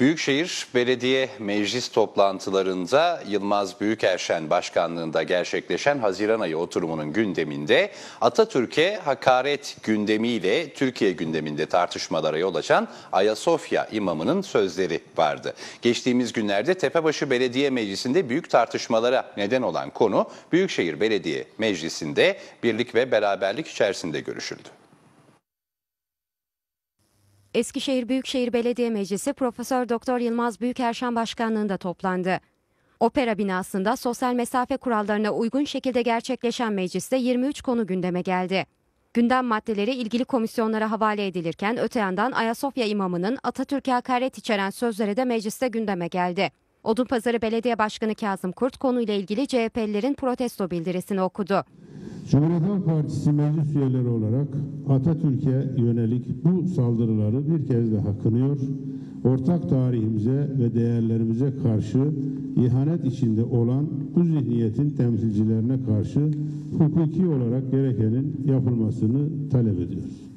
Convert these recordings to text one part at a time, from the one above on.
Büyükşehir Belediye Meclis toplantılarında Yılmaz Büyükerşen başkanlığında gerçekleşen Haziran ayı oturumunun gündeminde Atatürk'e hakaret gündemiyle Türkiye gündeminde tartışmalara yol açan Ayasofya imamının sözleri vardı. Geçtiğimiz günlerde Tepebaşı Belediye Meclisi'nde büyük tartışmalara neden olan konu Büyükşehir Belediye Meclisi'nde birlik ve beraberlik içerisinde görüşüldü. Eskişehir Büyükşehir Belediye Meclisi Profesör Doktor Yılmaz Büyükerşen başkanlığında toplandı. Opera binasında sosyal mesafe kurallarına uygun şekilde gerçekleşen mecliste 23 konu gündeme geldi. Gündem maddeleri ilgili komisyonlara havale edilirken öte yandan Ayasofya imamının Atatürk'e hakaret içeren sözleri de mecliste gündeme geldi. Odunpazarı Belediye Başkanı Kazım Kurt konuyla ilgili CHP'lilerin protesto bildirisini okudu. Cumhuriyet Halk Partisi meclis üyeleri olarak Atatürk'e yönelik bu saldırıları bir kez daha kınıyor. Ortak tarihimize ve değerlerimize karşı ihanet içinde olan bu zihniyetin temsilcilerine karşı hukuki olarak gerekenin yapılmasını talep ediyoruz.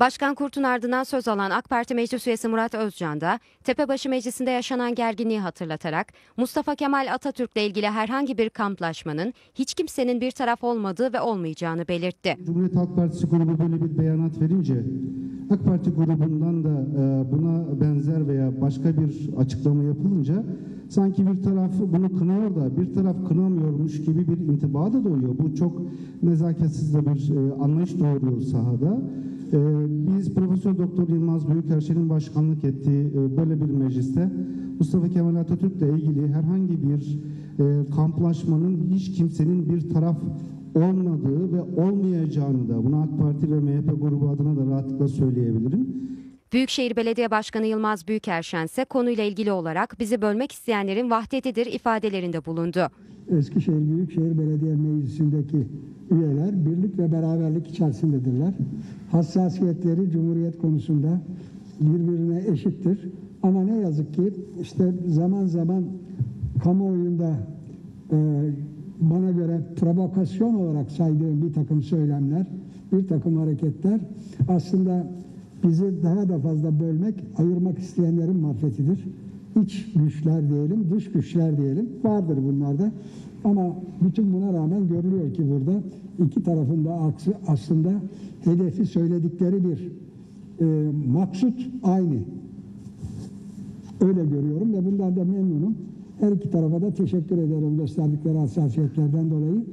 Başkan Kurt'un ardından söz alan AK Parti Meclis Üyesi Murat Özcan da Tepebaşı Meclisi'nde yaşanan gerginliği hatırlatarak Mustafa Kemal Atatürk'le ilgili herhangi bir kamplaşmanın hiç kimsenin bir taraf olmadığı ve olmayacağını belirtti. Cumhuriyet Halk Partisi grubu böyle bir beyanat verince AK Parti grubundan da e, buna benzer veya başka bir açıklama yapılınca sanki bir taraf bunu kınıyor da bir taraf kınamıyormuş gibi bir intiba da doğuyor. Bu çok nezaketsiz de bir e, anlayış doğuruyor sahada. E, Biz Profesör Doktor Yılmaz Büyükerşen'in başkanlık ettiği e, böyle bir mecliste Mustafa Kemal Atatürk'le ilgili herhangi bir e, kamplaşmanın hiç kimsenin bir taraf olmadığı ve olmayacağını da bunu AK Parti ve MHP grubu adına da rahatlıkla söyleyebilirim. Büyükşehir Belediye Başkanı Yılmaz Büyükerşen ise konuyla ilgili olarak bizi bölmek isteyenlerin vahdetidir ifadelerinde bulundu. Eskişehir Büyükşehir Belediye Meclisi'ndeki üyeler birlik ve beraberlik içerisindedirler. Hassasiyetleri Cumhuriyet konusunda birbirine eşittir. Ama ne yazık ki işte zaman zaman kamuoyunda e, bana göre provokasyon olarak saydığım bir takım söylemler, bir takım hareketler aslında bizi daha da fazla bölmek, ayırmak isteyenlerin marifetidir. İç güçler diyelim, dış güçler diyelim. Vardır bunlarda. Ama bütün buna rağmen görülüyor ki burada iki tarafında aksi aslında hedefi söyledikleri bir e, maksut aynı. Öyle görüyorum ve bundan da memnunum. Her iki tarafa da teşekkür ederim gösterdikleri hassasiyetlerden dolayı.